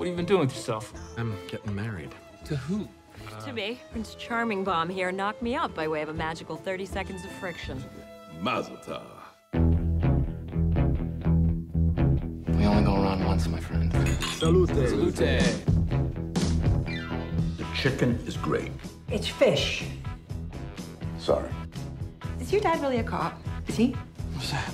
What have you been doing with yourself? I'm getting married. To who? to me, Prince Charming Bomb here knocked me out by way of a magical 30 seconds of friction. Mazel tov. We only go around once, my friend. Salute. Salute. The chicken is great. It's fish. Sorry. Is your dad really a cop? Is he? What's that?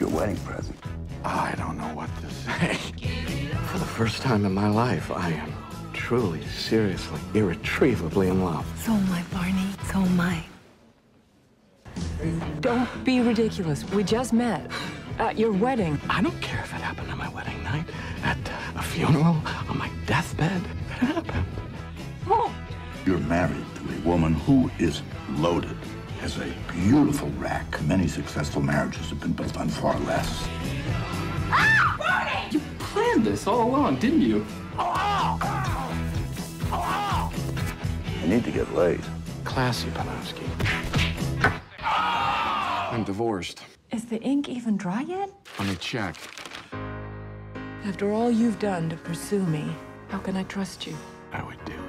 Your wedding present. I don't know what to say. For the first time in my life, I am truly, seriously, irretrievably in love. So am I, Barney. So am I. Don't be ridiculous. We just met at your wedding. I don't care if it happened on my wedding night, at a funeral, on my deathbed. It happened. Oh, You're married to a woman who is loaded, has a beautiful rack. Many successful marriages have been built on far less. You planned this all along, didn't you? I need to get laid. Classy, Panofsky. I'm divorced. is the ink even dry yet? Let me check. After all you've done to pursue me, how can I trust you? I would do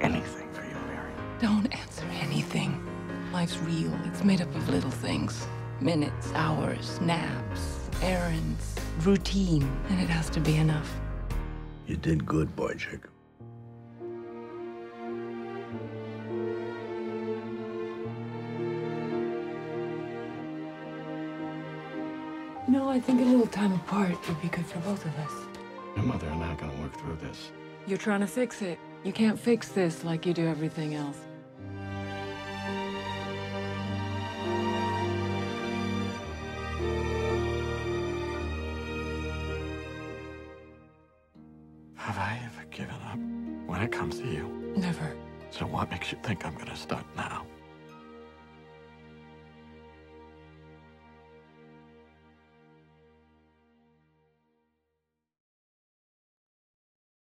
anything for you, Mary. Don't answer anything. Life's real. It's made up of little things minutes, hours, naps, errands, routine, and it has to be enough. You did good, boychik. No, I think a little time apart would be good for both of us. Your mother and I are gonna work through this. You're trying to fix it. You can't fix this like you do everything else. Have I ever given up when it comes to you? Never. So what makes you think I'm gonna start now?